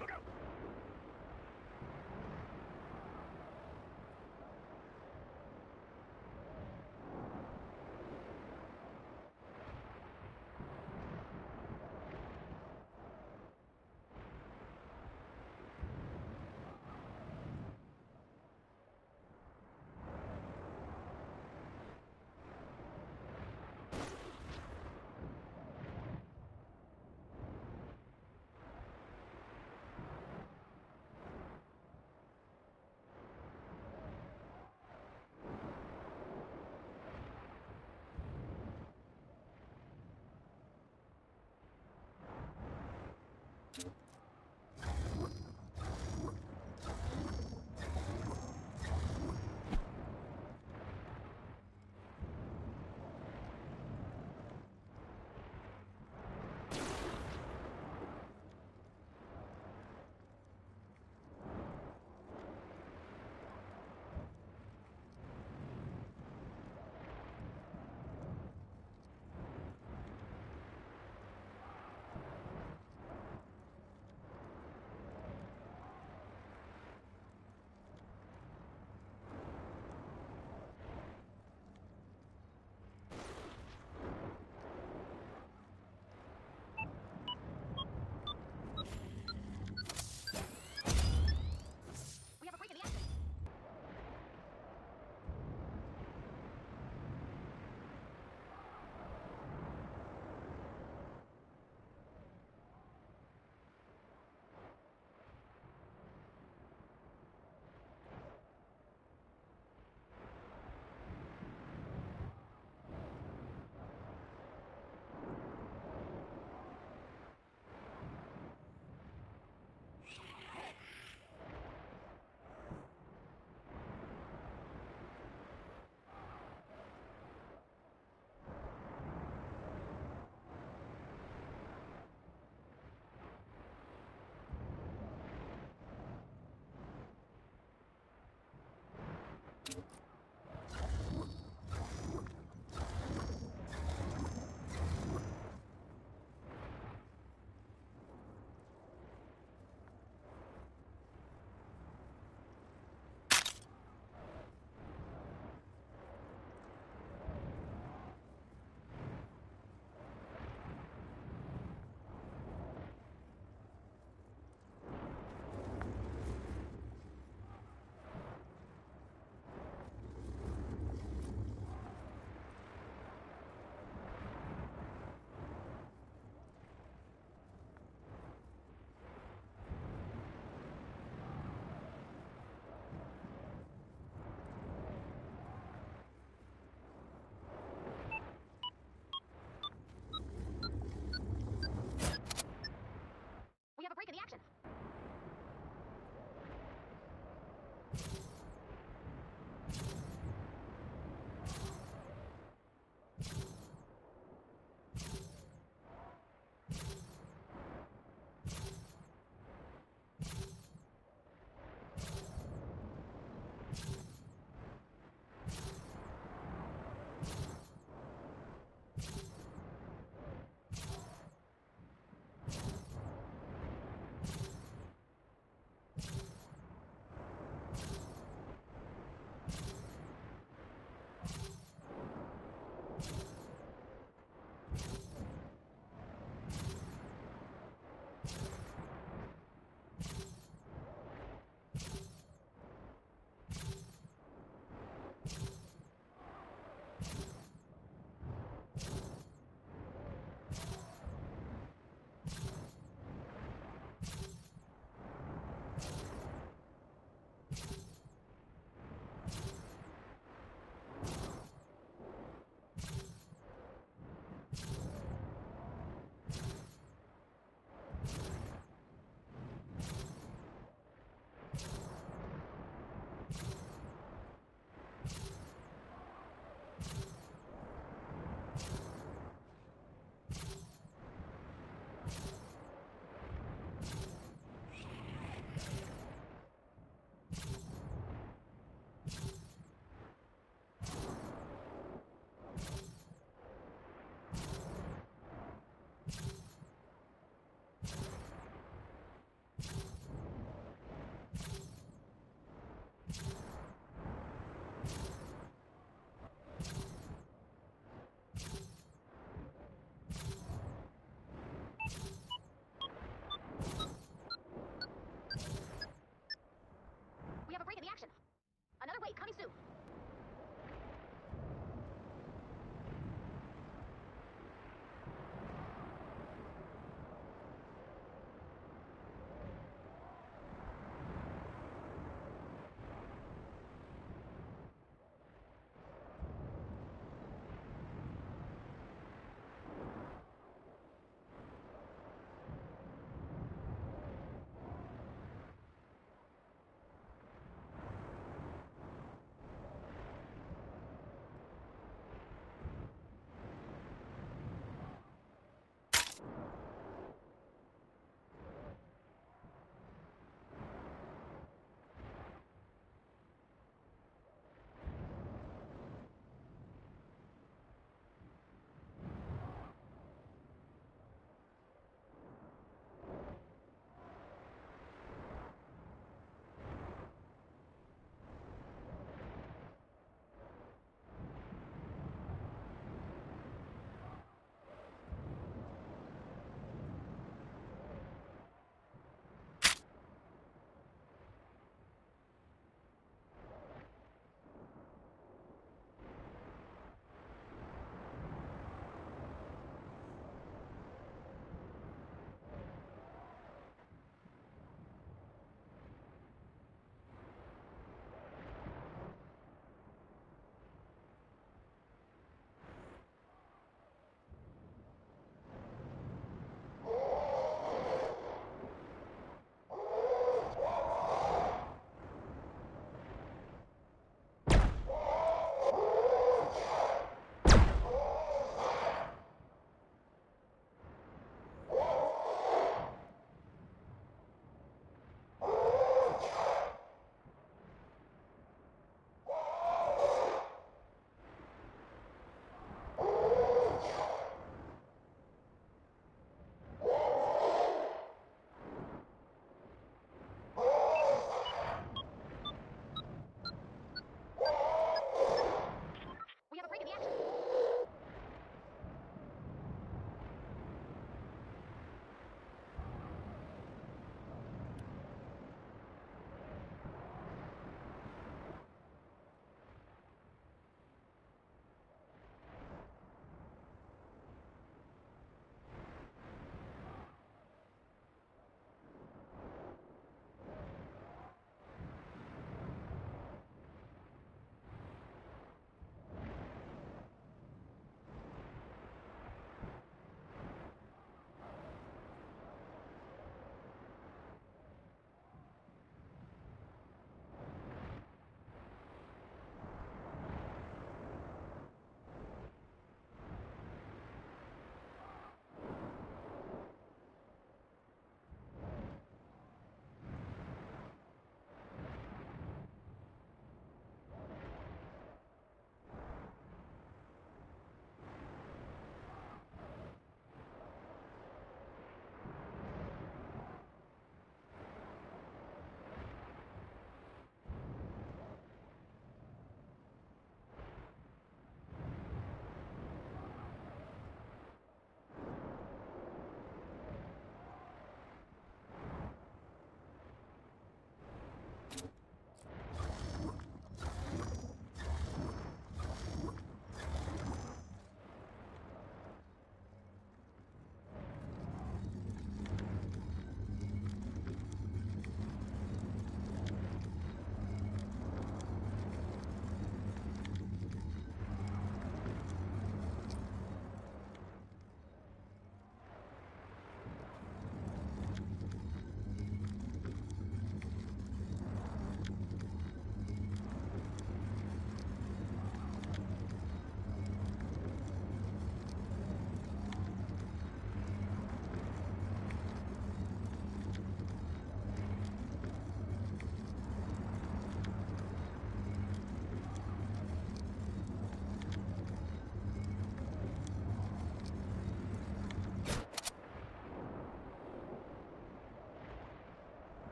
Look out!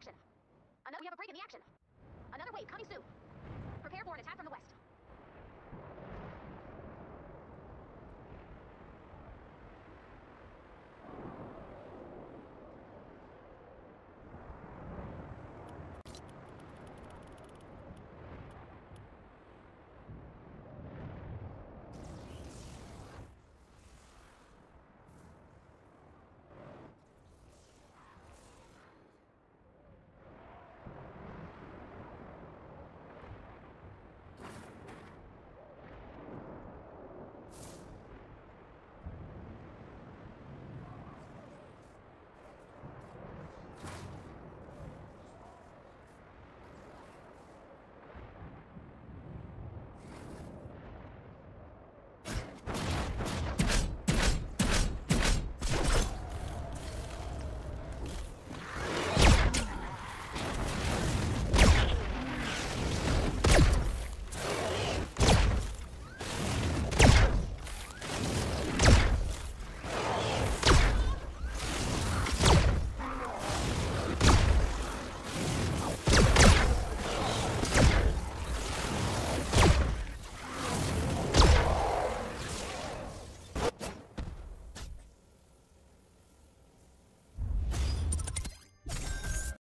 action. Another, we have a break in the action. Another wave coming soon. Prepare for an attack from the west.